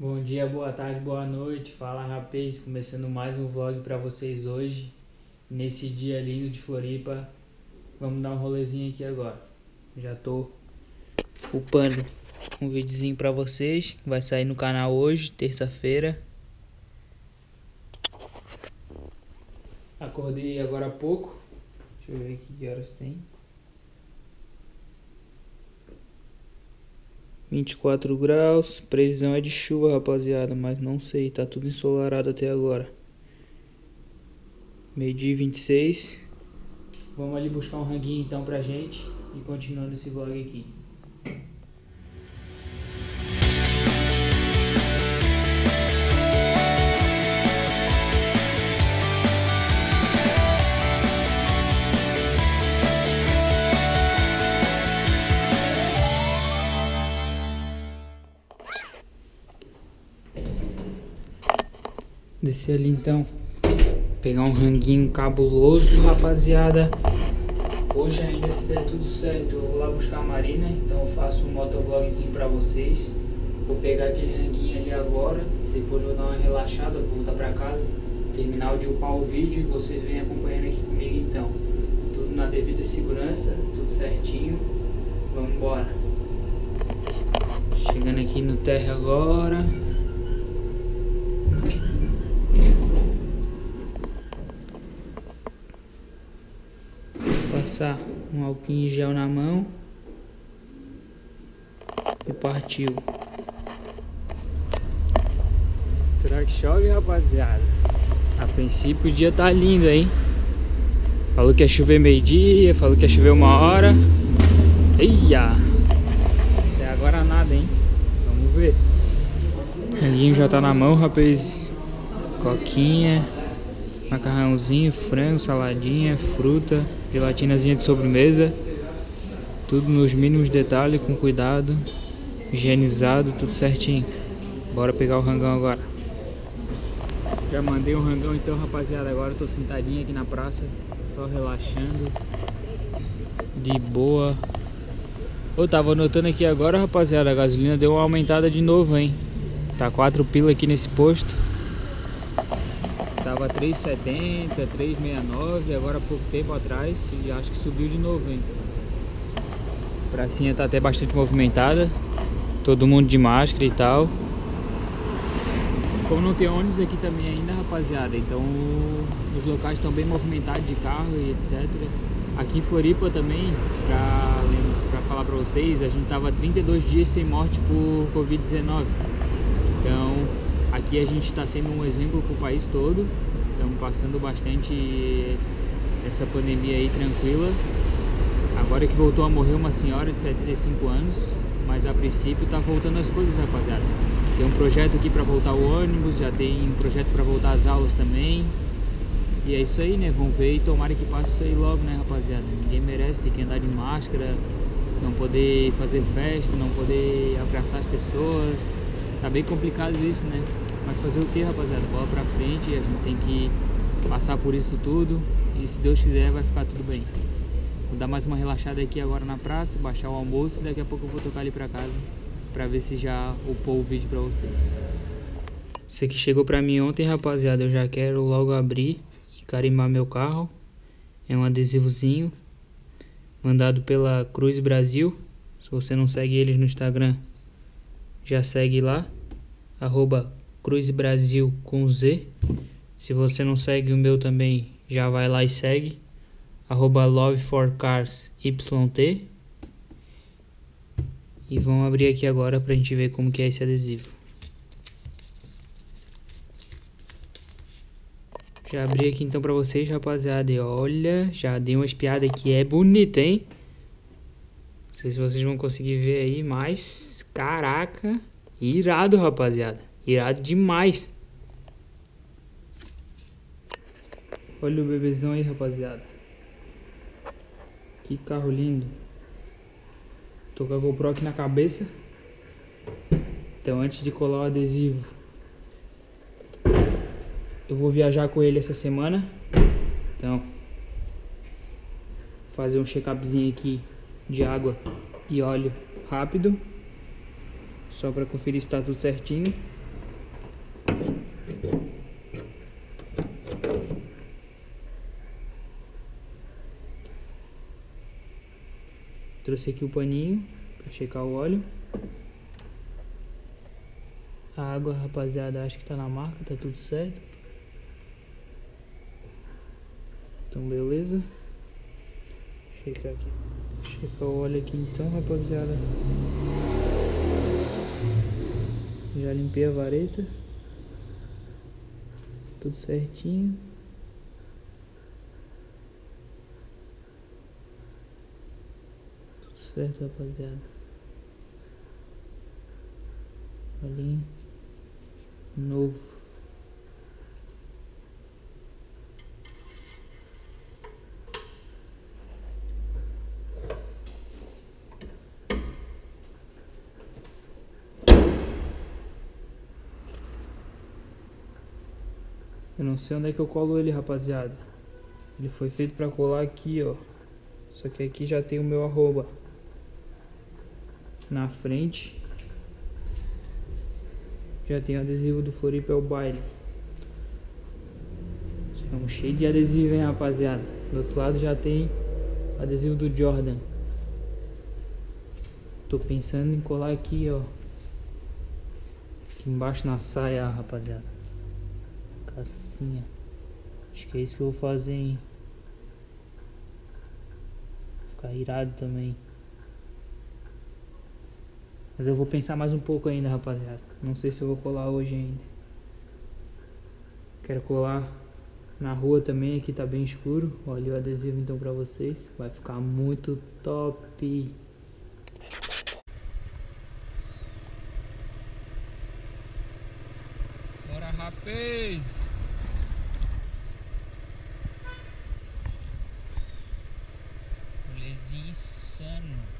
Bom dia, boa tarde, boa noite. Fala rapaz, começando mais um vlog para vocês hoje. Nesse dia lindo de Floripa. Vamos dar um rolezinho aqui agora. Já tô upando um videozinho para vocês, vai sair no canal hoje, terça-feira. Acordei agora há pouco. Deixa eu ver aqui que horas tem. 24 graus, previsão é de chuva, rapaziada, mas não sei, tá tudo ensolarado até agora. Meio dia 26. Vamos ali buscar um ranguinho então pra gente e continuando esse vlog aqui. Descer ali então. Pegar um ranguinho cabuloso, rapaziada. Hoje ainda se der tudo certo, eu vou lá buscar a Marina, então eu faço um motovlogzinho pra vocês. Vou pegar aquele ranguinho ali agora, depois vou dar uma relaxada, vou voltar pra casa, terminar de upar o vídeo e vocês vêm acompanhando aqui comigo então. Tudo na devida segurança, tudo certinho. Vamos embora. Chegando aqui no terra agora. Passar um em gel na mão e partiu. Será que chove, rapaziada? A princípio o dia tá lindo, hein? Falou que ia chover meio-dia, falou que ia chover uma hora. Eia! Até agora nada, hein? Vamos ver. O já tá na mão, rapaz. Coquinha, macarrãozinho, frango, saladinha, fruta gelatinazinha de sobremesa, tudo nos mínimos detalhes, com cuidado, higienizado, tudo certinho. Bora pegar o rangão agora. Já mandei o rangão então, rapaziada, agora eu tô sentadinho aqui na praça, só relaxando, de boa. Eu tava notando aqui agora, rapaziada, a gasolina deu uma aumentada de novo, hein. Tá 4 pila aqui nesse posto. Tava 3,70, 3,69, agora há pouco tempo atrás, e acho que subiu de novo, hein? A pracinha tá até bastante movimentada, todo mundo de máscara e tal. Como não tem ônibus aqui também ainda, rapaziada, então os locais estão bem movimentados de carro e etc. Aqui em Floripa também, pra, pra falar pra vocês, a gente tava 32 dias sem morte por Covid-19. Então, Aqui a gente está sendo um exemplo para o país todo, estamos passando bastante essa pandemia aí tranquila. Agora que voltou a morrer uma senhora de 75 anos, mas a princípio tá voltando as coisas, rapaziada. Tem um projeto aqui para voltar o ônibus, já tem um projeto para voltar as aulas também. E é isso aí, né? Vamos ver e tomara que passe isso aí logo, né, rapaziada? Ninguém merece ter que andar de máscara, não poder fazer festa, não poder abraçar as pessoas Tá bem complicado isso, né? Mas fazer o que, rapaziada? Bola pra frente, a gente tem que passar por isso tudo e se Deus quiser vai ficar tudo bem. Vou dar mais uma relaxada aqui agora na praça, baixar o almoço e daqui a pouco eu vou tocar ali pra casa pra ver se já upou o vídeo pra vocês. Isso aqui chegou pra mim ontem, rapaziada. Eu já quero logo abrir e carimbar meu carro. É um adesivozinho mandado pela Cruz Brasil. Se você não segue eles no Instagram, já segue lá, arroba Cruz Brasil com Z. Se você não segue o meu também, já vai lá e segue, arroba Love for Cars YT. E vamos abrir aqui agora pra gente ver como que é esse adesivo. Já abri aqui então pra vocês, rapaziada. E olha, já dei uma espiada aqui. É bonita, hein? Não sei se vocês vão conseguir ver aí, mas Caraca, irado, rapaziada. Irado demais. Olha o bebezão aí, rapaziada. Que carro lindo. Tô com a GoPro aqui na cabeça. Então, antes de colar o adesivo, eu vou viajar com ele essa semana. Então, fazer um check-upzinho aqui de água e óleo rápido só para conferir se está tudo certinho Trouxe aqui o paninho para checar o óleo. A água, rapaziada, acho que tá na marca, tá tudo certo. Então, beleza. Checar aqui. Checar o óleo aqui então, rapaziada. Já limpei a vareta. Tudo certinho. Certo, rapaziada. Ali. Novo. Eu não sei onde é que eu colo ele, rapaziada. Ele foi feito pra colar aqui, ó. Só que aqui já tem o meu arroba. Na frente. Já tem o adesivo do Floripa é o baile. Estamos cheio de adesivo, hein, rapaziada. Do outro lado já tem adesivo do Jordan. Tô pensando em colar aqui, ó. Aqui embaixo na saia, rapaziada cassinha. Acho que é isso que eu vou fazer, hein? Ficar irado também. Mas eu vou pensar mais um pouco ainda, rapaziada. Não sei se eu vou colar hoje ainda. Quero colar na rua também, aqui tá bem escuro. Olha o adesivo então pra vocês. Vai ficar muito top. Bora, rapaz! Beleza insano.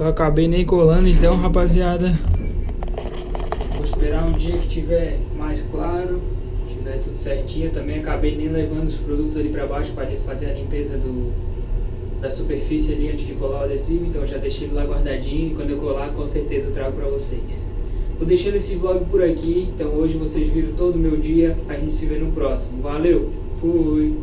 Eu acabei nem colando então, rapaziada. Vou esperar um dia que tiver mais claro, tiver tudo certinho. Eu também acabei nem levando os produtos ali pra baixo para fazer a limpeza do, da superfície ali antes de colar o adesivo, então já deixei ele lá guardadinho e quando eu colar com certeza eu trago pra vocês. Vou deixando esse vlog por aqui, então hoje vocês viram todo o meu dia, a gente se vê no próximo. Valeu, fui!